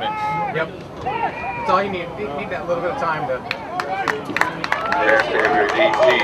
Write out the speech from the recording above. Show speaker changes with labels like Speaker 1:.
Speaker 1: Yep. That's all you need. You need that little bit of time to.
Speaker 2: There's Xavier DT